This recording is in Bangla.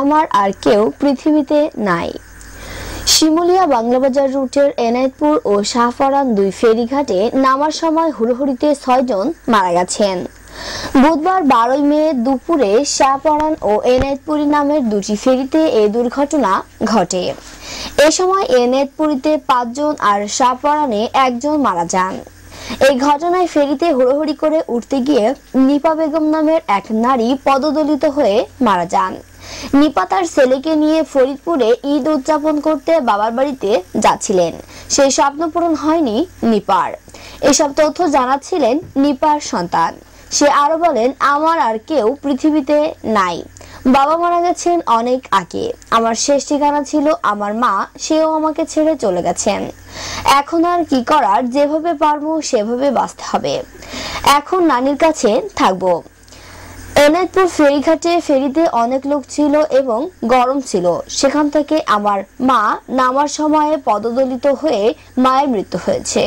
আমার আর কেউ পৃথিবীতে নাই। শিমুলিয়া বাংলাবাজার রুটের এনায়েতপুর ও শাহফরান দুই ফেরিঘাটে নামার সময় হুড়োহুড়িতে ছয়জন মারা গেছেন। বুধবার বারোই মে দুপুরে শাহপরান ও এনায়েতপুরি নামের দুটি ফেরিতে এই দুর্ঘটনা ঘটে। এ সময় এনায়েতপুরিতে পাঁচজন আর শাহপরানে একজন মারা যান। এই ঘটনায় ফেরিতে হুড়োহুড়ি করে উঠতে গিয়ে নিপা বেগম নামের এক নারী পদদলিত হয়ে মারা যান। নিপা তার ছেলেকে নিয়ে ফরিদপুরে ঈদ উদযাপন করতে বাবার বাড়িতে যাচ্ছিলেন। সেই স্বপ্ন পূরণ হয়নি নিপার। এসব তথ্য জানাচ্ছিলেন নিপার সন্তান। সে আরও বলেন, আমার আর কেউ পৃথিবীতে নাই। বাবা মারা গেছেন অনেক আগে। আমার শেষ ঠিকানা ছিল আমার মা, সেও আমাকে ছেড়ে চলে গেছেন। এখন আর কি করার? যেভাবে পারব, সেভাবে বাঁচতে হবে। এখন নানির কাছে থাকব। এনায়তপুর ফেরিঘাটে ফেরিতে অনেক লোক ছিল এবং গরম ছিল। সেখান থেকে আমার মা নামার সময়ে পদদলিত হয়ে মায়ের মৃত্যু হয়েছে।